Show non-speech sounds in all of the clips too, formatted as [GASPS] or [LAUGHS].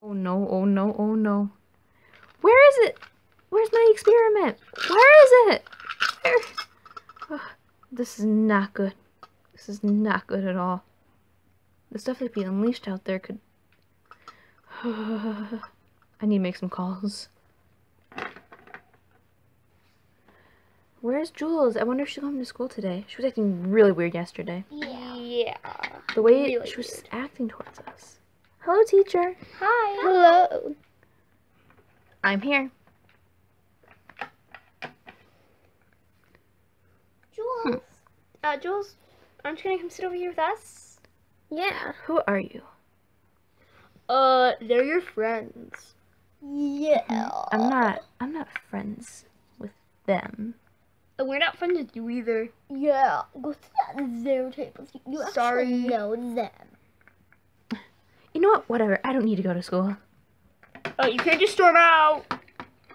Oh no, oh no, oh no. Where is it? Where's my experiment? Where is it? Where? Ugh, this is not good. This is not good at all. The stuff that be unleashed out there could. [SIGHS] I need to make some calls. Where's Jules? I wonder if she'll come to school today. She was acting really weird yesterday. Yeah. Yeah. The way Really she was acting towards us. Hello, teacher. Hi. Hello. I'm here. Jules. Uh, Jules, aren't you gonna come sit over here with us? Yeah. Who are you? Uh, they're your friends. Yeah. I'm not. I'm not friends with them. And we're not friends with you either. Yeah. Go to that zero table. You Sorry. actually know them. You know what? Whatever. I don't need to go to school. Oh, you can't just storm out.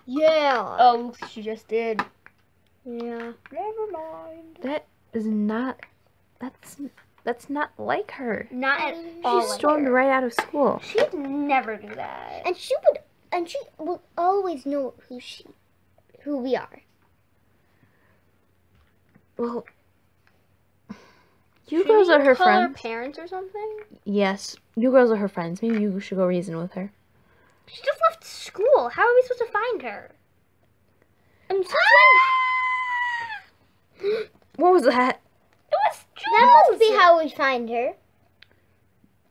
Yeah. Oh, looks like she just did. Yeah. Never mind. That is not. That's that's not like her. Not at She all. She like stormed her. right out of school. She'd never do that. And she would, and she will always know who she, who we are. Well, you Should girls we are her call friends. parents or something? Yes, you girls are her friends. Maybe you should go reason with her. She just left school. How are we supposed to find her? And since when? What was that? It was Jules. That must be how we find her.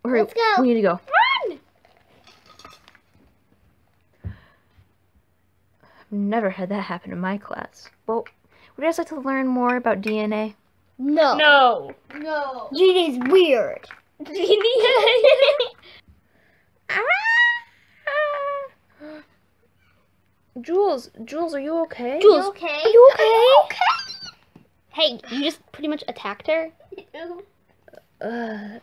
Hurry, Let's go. We need to go. Run! I've never had that happen in my class. Well, would you guys like to learn more about DNA? No. No. No. It is weird. [LAUGHS] Jules, Jules, are you okay? Jules, okay? Are you okay? Hey, you just pretty much attacked her. Uh,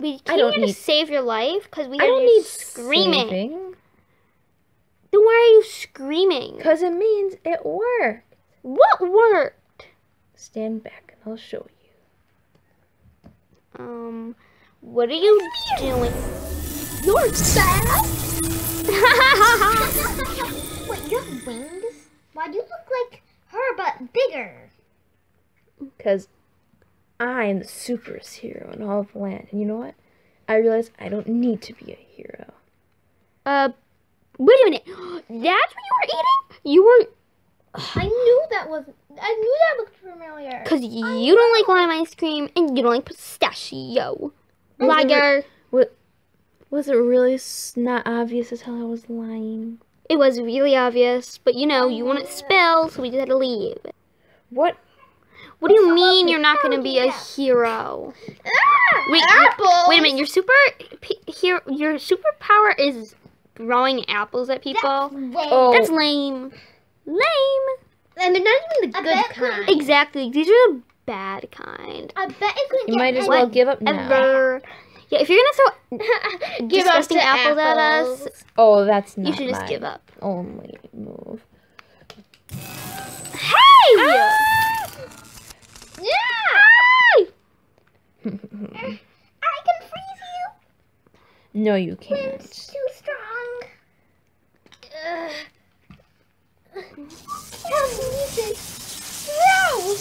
We I came don't here to save your life because we I heard don't you need screaming. saving. Then why are you screaming? Cause it means it worked. What worked? Stand back and I'll show you. Um, what are you doing? You're sad. [LAUGHS] Wait, you have wings? Why do you look like her but bigger? Cause I am the superest hero in all of the land. And you know what? I realize I don't need to be a hero. uh, wait a minute. [GASPS] That's what you were eating? You were I knew that was. I knew that looked familiar. because you don't like lime ice cream and you don't like pistachio. Liar. Was it really not obvious as hell I was lying? It was really obvious, but you know, you want it spilled, so we just had to leave. What? What do you mean you're not gonna be a hero? Ah, Wait, apples. Wait a minute, your super p- here, your superpower is throwing apples at people. Wait. Oh. That's lame. Lame. And they're not even the I good bet- kind. Exactly. These are the bad kind. I bet it could You might as well give up now. Ever. Yeah, if you're gonna throw [LAUGHS] give up disgusting to apples, at us. Oh, that's not you should just give up. Oh, only move. Hey! Ah! Yeah. [LAUGHS] Er, I can freeze you. No, you can't. too strong. Ugh. No.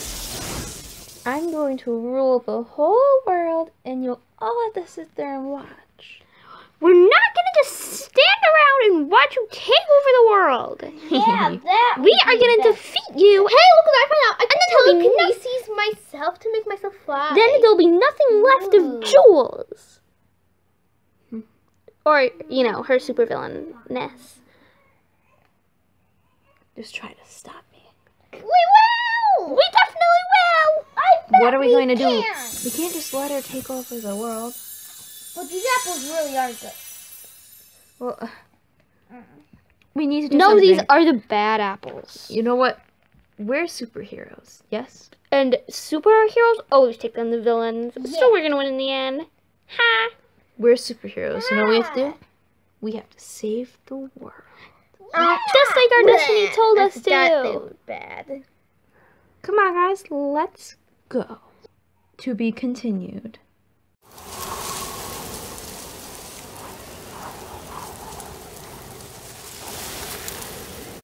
I'm going to rule the whole world, and you'll all have to sit there and watch. We're not gonna just stand around and watch you take over the world. [LAUGHS] Yeah, that. We are gonna defeat you. Hey, look what I found out! I And can there'll be telekinesis myself to make myself fly. Then there'll be nothing left Ooh. of Jules. Hmm. Or, you know, her supervillainness. Just try to stop me. we will. We definitely will! I bet What are we going to do? can. We can't just let her take over the world. But these apples really are good. Well, uh, we need to do No, something. these are the bad apples. You know what? We're superheroes. Yes. And superheroes always take down the villains. Yeah. So we're gonna win in the end. Ha! We're superheroes. You know what we have to do? We have to save the world. Just like our destiny told I us forgot they to. were bad. Come on, guys. Let's go. To be continued.